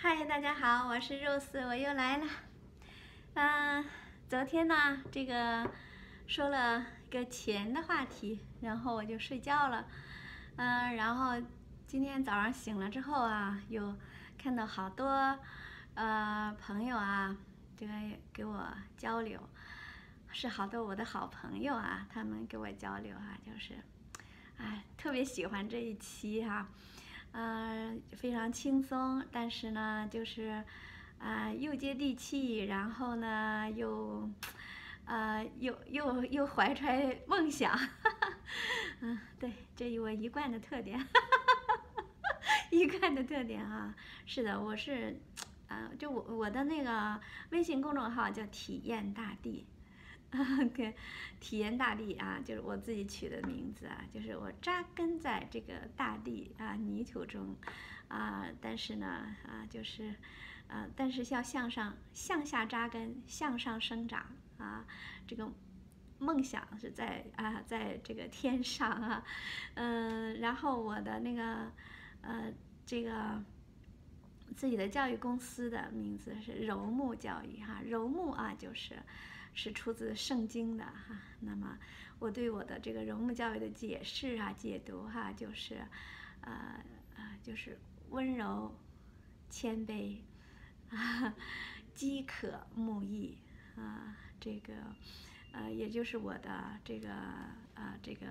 嗨，大家好，我是 Rose，我又来了。嗯、昨天呢，这个说了一个钱的话题，然后我就睡觉了。嗯、然后今天早上醒了之后啊，又看到好多呃朋友啊，这个给我交流，是好多我的好朋友啊，他们给我交流啊，就是，哎，特别喜欢这一期哈、呃，非常轻松，但是呢，就是，啊、又接地气，然后呢，又，呃，又又又怀揣梦想，嗯，对，这我一贯的特点，一贯的特点啊，是的，我是，呃，就我我的那个微信公众号叫体验大地。对，体验大地啊，就是我自己取的名字啊，就是我扎根在这个大地啊泥土中，啊，但是呢啊就是，啊，但是要向上向下扎根，向上生长啊，这个梦想是在啊在这个天上啊，嗯、然后我的那个呃这个。自己的教育公司的名字是柔木教育哈，柔木啊就是是出自圣经的哈。那么我对我的这个柔木教育的解释啊、解读哈，就是呃呃就是温柔、谦卑啊、饥渴慕义啊，这个呃也就是我的这个呃这个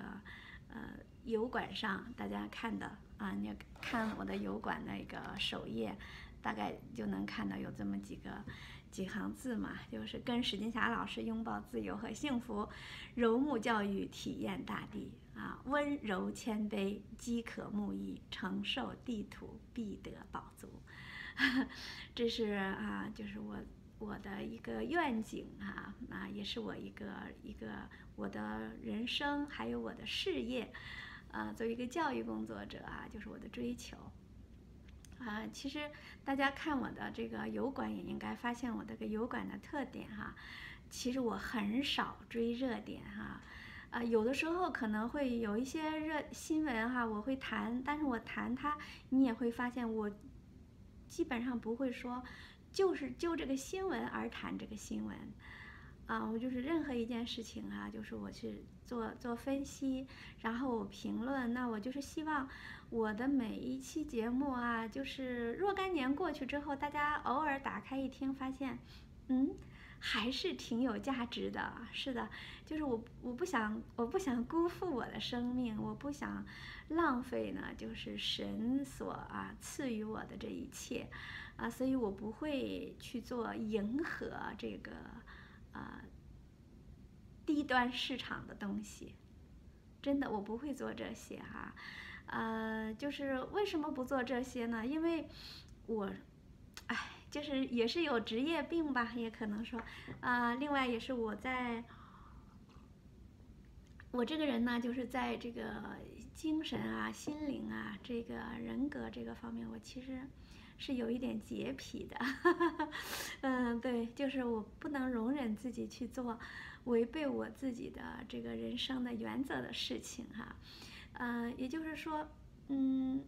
呃油管上大家看的啊，你要看我的油管那个首页，大概就能看到有这么几个几行字嘛，就是跟史金霞老师拥抱自由和幸福，柔木教育体验大地啊，温柔谦卑，饥渴慕义，承受地土必得饱足，这是啊，就是我。我的一个愿景啊，啊，也是我一个一个我的人生，还有我的事业，啊，作为一个教育工作者啊，就是我的追求。啊，其实大家看我的这个油管也应该发现我这个油管的特点哈。其实我很少追热点哈，啊，有的时候可能会有一些热新闻哈，我会谈，但是我谈它，你也会发现我基本上不会说。就是就这个新闻而谈这个新闻，啊，我就是任何一件事情啊，就是我去做做分析，然后评论，那我就是希望我的每一期节目啊，就是若干年过去之后，大家偶尔打开一听，发现，嗯，还是挺有价值的。是的，就是我我不想我不想辜负我的生命，我不想浪费呢，就是神所啊赐予我的这一切。啊，所以我不会去做迎合这个啊低端市场的东西，真的我不会做这些哈、呃，就是为什么不做这些呢？因为我，哎，就是也是有职业病吧，也可能说，啊、另外也是我在。我这个人呢，就是在这个精神啊、心灵啊、这个人格这个方面，我其实是有一点洁癖的。嗯，对，就是我不能容忍自己去做违背我自己的这个人生的原则的事情哈。呃，也就是说，嗯，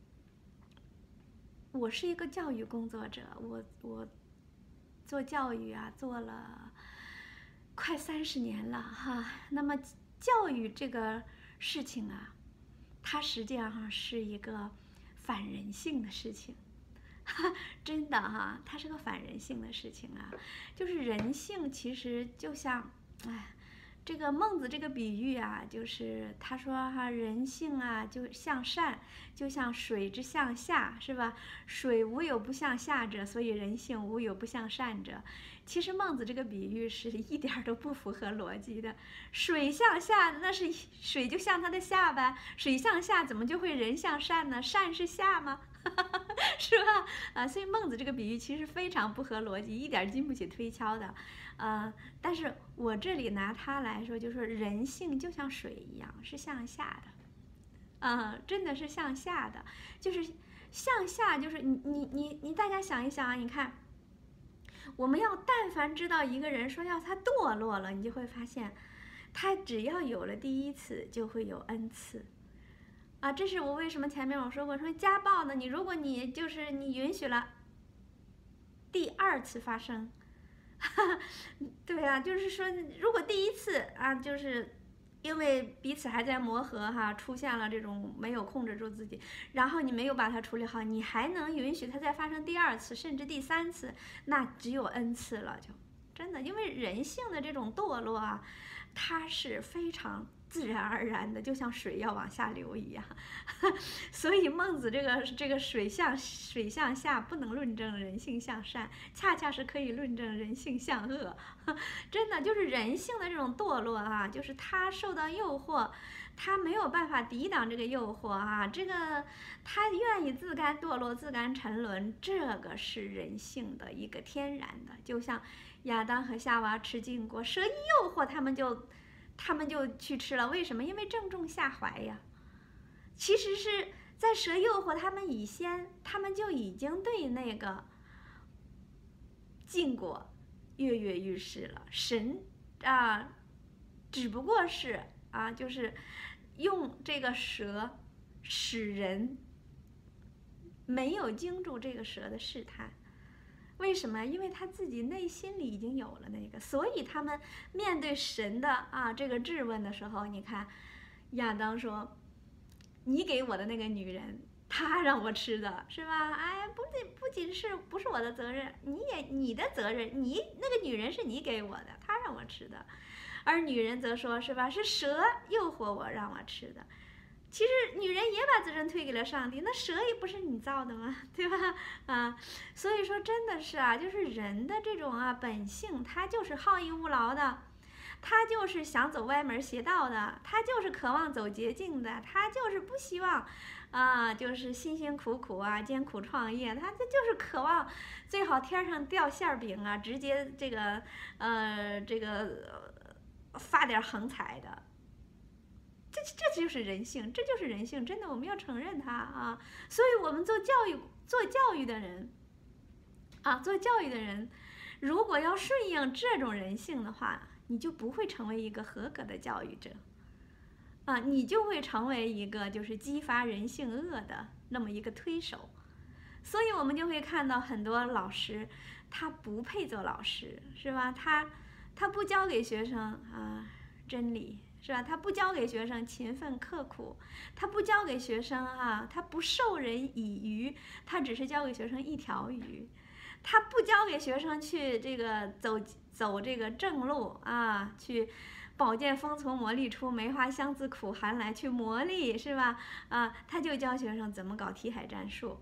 我是一个教育工作者，我我做教育啊，做了快三十年了哈。那么。教育这个事情啊，它实际上是一个反人性的事情，真的哈，它是个反人性的事情啊。就是人性其实就像，哎，这个孟子这个比喻啊，就是他说哈，人性啊就向善，就像水之向下，是吧？水无有不向下者，所以人性无有不向善者。其实孟子这个比喻是一点都不符合逻辑的。水向下，那是水就向它的下呗。水向下，怎么就会人向善呢？善是下吗？是吧？啊，所以孟子这个比喻其实非常不合逻辑，一点经不起推敲的。呃，但是我这里拿它来说，就是人性就像水一样，是向下的。啊、真的是向下的，就是向下，就是你你你你，大家想一想啊，你看。我们要但凡知道一个人说要他堕落了，你就会发现，他只要有了第一次，就会有 n 次，啊，这是我为什么前面我说过，说家暴呢？你如果你就是你允许了，第二次发生。对啊，就是说，如果第一次啊，就是因为彼此还在磨合哈，出现了这种没有控制住自己，然后你没有把它处理好，你还能允许它再发生第二次，甚至第三次，那只有 n 次了，就真的，因为人性的这种堕落啊，它是非常。自然而然的，就像水要往下流一样，所以孟子这个这个水向水向下不能论证人性向善，恰恰是可以论证人性向恶。真的就是人性的这种堕落啊，就是他受到诱惑，他没有办法抵挡这个诱惑啊，这个他愿意自甘堕落、自甘沉沦，这个是人性的一个天然的。就像亚当和夏娃吃禁果，蛇一诱惑他们就。他们就去吃了，为什么？因为正中下怀呀。其实是在蛇诱惑他们以先，他们就已经对那个禁果跃跃欲试了。神啊，只不过是啊，就是用这个蛇使人没有经住这个蛇的试探。为什么？因为他自己内心里已经有了那个，所以他们面对神的啊这个质问的时候，你看，亚当说：“你给我的那个女人，她让我吃的是吧？哎，不仅不仅是不是我的责任，你也你的责任，你那个女人是你给我的，她让我吃的，而女人则说是吧？是蛇诱惑我让我吃的。”其实女人也把责任推给了上帝，那蛇也不是你造的吗？对吧？啊，所以说真的是啊，就是人的这种啊本性，他就是好逸恶劳的，他就是想走歪门邪道的，他就是渴望走捷径的，他就是不希望，啊，就是辛辛苦苦啊艰苦创业，他这就是渴望最好天上掉馅饼啊，直接这个呃这个发点横财的。这这就是人性，这就是人性，真的，我们要承认它啊！所以，我们做教育、做教育的人，啊，做教育的人，如果要顺应这种人性的话，你就不会成为一个合格的教育者，啊，你就会成为一个就是激发人性恶的那么一个推手。所以，我们就会看到很多老师，他不配做老师，是吧？他他不教给学生啊真理。是吧？他不教给学生勤奋刻苦，他不教给学生啊，他不授人以渔，他只是教给学生一条鱼，他不教给学生去这个走走这个正路啊，去宝剑锋从磨砺出，梅花香自苦寒来，去磨砺是吧？啊，他就教学生怎么搞题海战术。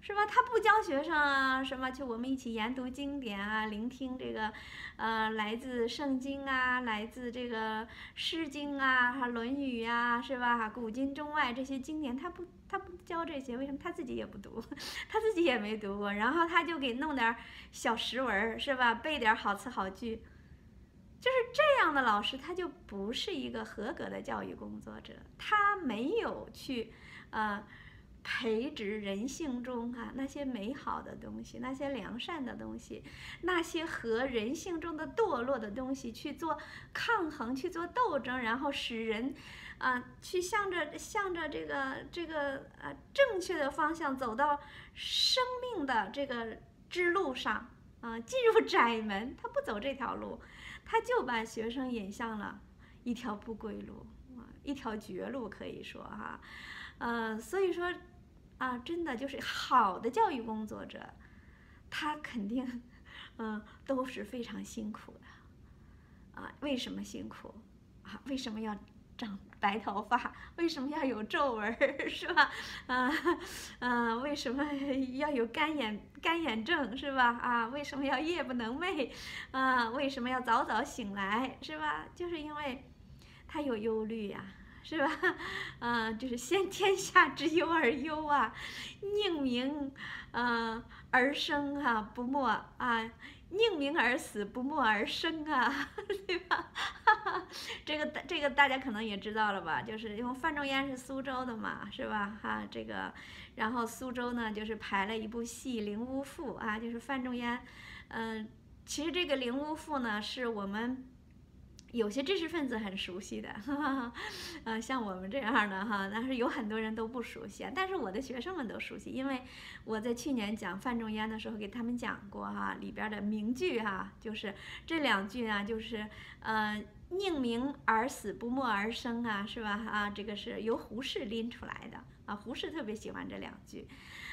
是吧？他不教学生啊，什么？就我们一起研读经典啊，聆听这个，呃，来自圣经啊，来自这个诗经啊，哈，论语呀，是吧？古今中外这些经典，他不，他不教这些，为什么？他自己也不读，他自己也没读过，然后他就给弄点小实文，是吧？背点好词好句，就是这样的老师，他就不是一个合格的教育工作者，他没有去，呃。培植人性中啊那些美好的东西，那些良善的东西，那些和人性中的堕落的东西去做抗衡，去做斗争，然后使人，啊，去向着向着这个这个呃正确的方向走到生命的这个之路上啊，进入窄门，他不走这条路，他就把学生引向了一条不归路啊，一条绝路，可以说哈，呃，所以说。啊，真的就是好的教育工作者，他肯定，嗯，都是非常辛苦的。啊，为什么辛苦？啊，为什么要长白头发？为什么要有皱纹？是吧？啊，嗯，为什么 要有干眼干眼症？是吧？啊，为什么要夜不能寐？啊，为什么要早早醒来？是吧？就是因为他有忧虑呀。是吧？嗯，就是先天下之忧而忧啊，宁鸣，嗯而生啊，不默啊，宁鸣而死，不默而生啊，对吧？这个这个大家可能也知道了吧？就是因为范仲淹是苏州的嘛，是吧？哈，这个，然后苏州呢，就是排了一部戏《灵乌赋》啊，就是范仲淹，嗯，其实这个《灵乌赋》呢，是我们。有些知识分子很熟悉的，哈哈，呃，像我们这样的哈，但是有很多人都不熟悉，但是我的学生们都熟悉，因为我在去年讲范仲淹的时候给他们讲过哈，里边的名句哈，就是这两句啊，就是呃，宁鸣而死，不默而生啊，是吧？啊，这个是由胡适拎出来的啊，胡适特别喜欢这两句。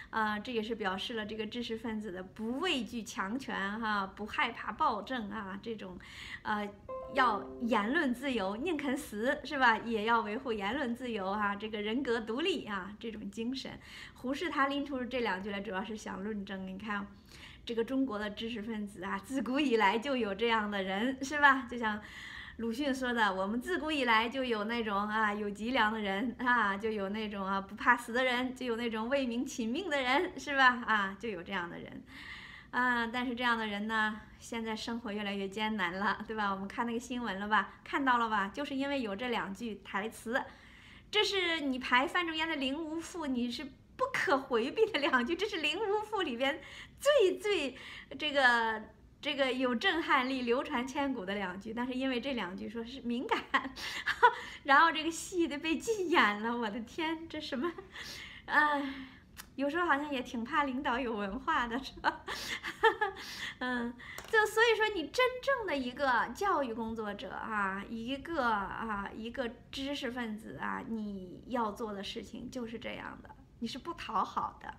啊，这也是表示了这个知识分子的不畏惧强权哈，不害怕暴政啊，这种，呃，要言论自由，宁肯死是吧？也要维护言论自由哈，这个人格独立啊，这种精神。胡适他拎出这两句来，主要是想论证，你看，这个中国的知识分子啊，自古以来就有这样的人是吧？就像。鲁迅说的：“我们自古以来就有那种啊有脊梁的人啊，就有那种啊不怕死的人，就有那种为民请命的人，是吧？啊，就有这样的人，啊，但是这样的人呢，现在生活越来越艰难了，对吧？我们看那个新闻了吧，看到了吧？就是因为有这两句台词，这是你排范仲淹的《灵无赋》，你是不可回避的两句，这是《灵无赋》里边最最这个。”这个有震撼力、流传千古的两句，但是因为这两句说是敏感，然后这个戏得被禁演了。我的天，这什么？哎，有时候好像也挺怕领导有文化的，是吧？嗯，就所以说，你真正的一个教育工作者啊，一个啊，一个知识分子啊，你要做的事情就是这样的，你是不讨好的。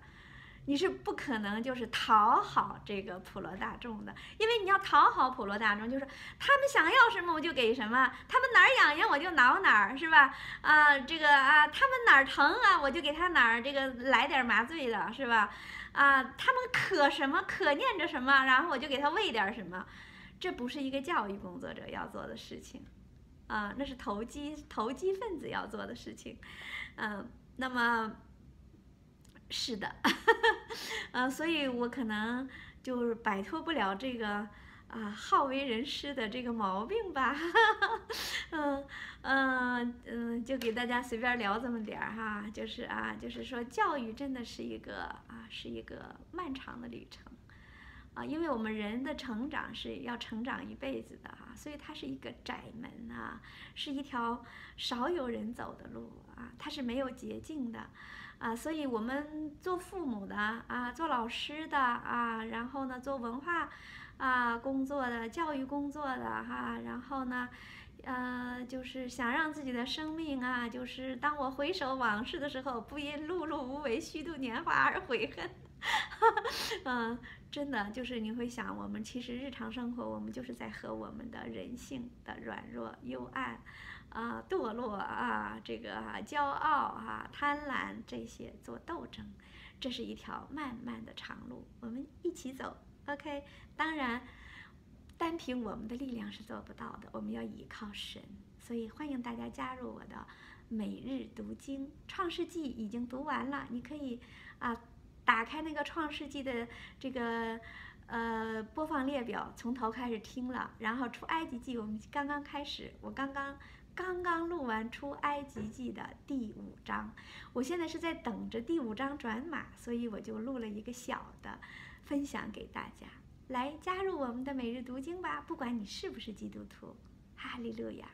你是不可能就是讨好这个普罗大众的，因为你要讨好普罗大众，就是他们想要什么我就给什么，他们哪儿痒痒我就挠哪儿，是吧？啊，这个啊，他们哪儿疼啊我就给他哪儿这个来点麻醉的，是吧？啊，他们渴什么渴念着什么，然后我就给他喂点什么，这不是一个教育工作者要做的事情，啊，那是投机投机分子要做的事情，嗯，那么。是的，呃，所以我可能就是摆脱不了这个啊好为人师的这个毛病吧，嗯嗯嗯，就给大家随便聊这么点儿哈，就是啊，就是说教育真的是一个啊是一个漫长的旅程，啊，因为我们人的成长是要成长一辈子的哈，所以它是一个窄门啊，是一条少有人走的路啊，它是没有捷径的。啊，所以我们做父母的啊，做老师的啊，然后呢，做文化啊工作的、教育工作的哈，然后呢，呃，就是想让自己的生命啊，就是当我回首往事的时候，不因碌碌无为、虚度年华而悔恨。嗯，真的就是你会想，我们其实日常生活，我们就是在和我们的人性的软弱、幽暗。啊，堕落啊，这个啊，骄傲啊，贪婪这些做斗争，这是一条漫漫的长路，我们一起走，OK。当然，单凭我们的力量是做不到的，我们要依靠神。所以欢迎大家加入我的每日读经，《创世纪》已经读完了，你可以啊，打开那个《创世纪》的这个呃播放列表，从头开始听了，然后《出埃及记》我们刚刚开始，我刚刚。刚刚录完《出埃及记》的第五章，我现在是在等着第五章转码，所以我就录了一个小的分享给大家。来加入我们的每日读经吧，不管你是不是基督徒，哈利路亚。